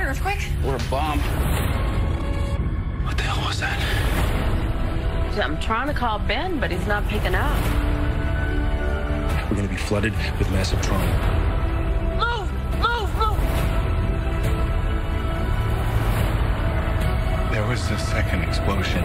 an earthquake? Or a bomb. What the hell was that? I'm trying to call Ben, but he's not picking up. We're gonna be flooded with massive trauma. Move! Move! Move! There was a second explosion